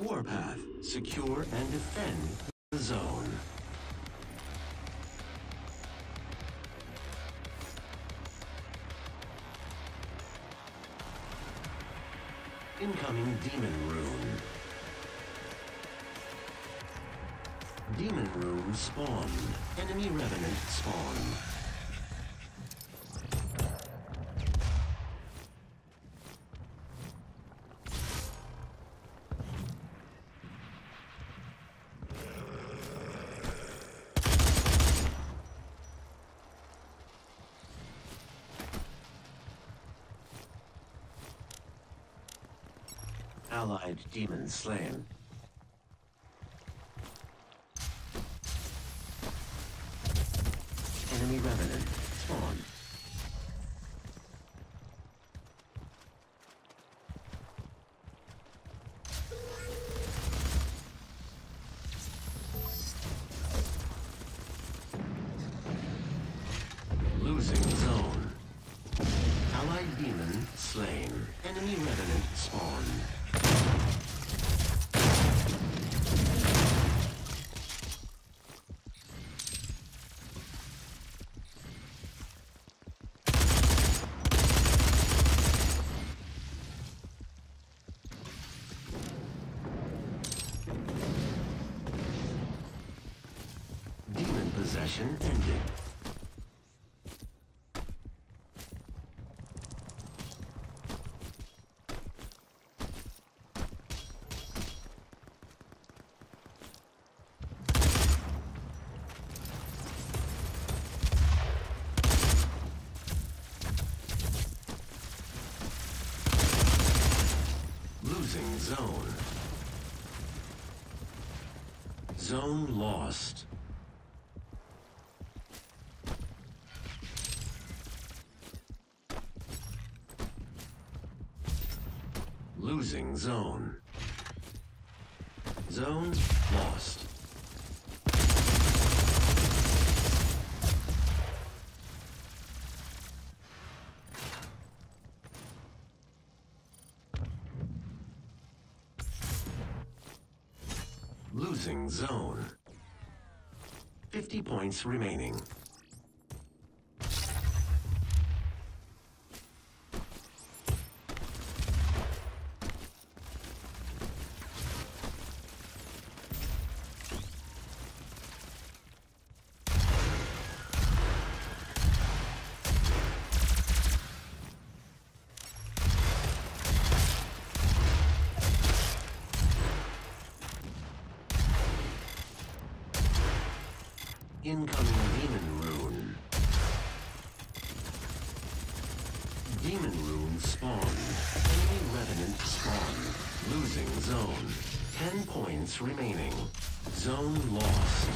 Warpath, secure and defend the zone. Incoming Demon Rune. Demon Rune spawned. Enemy Revenant spawned. Allied demon slain. Enemy revenant spawn. Losing zone. Allied demon slain. Enemy revenant spawned. Demon possession ended. Losing zone. Zone lost. Losing zone. Zone lost. Losing zone. 50 points remaining. Incoming Demon Rune. Demon Rune spawned. Enemy Revenant spawned. Losing zone. Ten points remaining. Zone lost.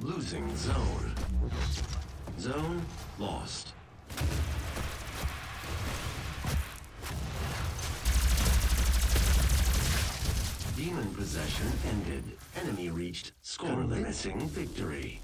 Losing zone. Zone lost. Demon possession ended. Enemy reached score limiting victory.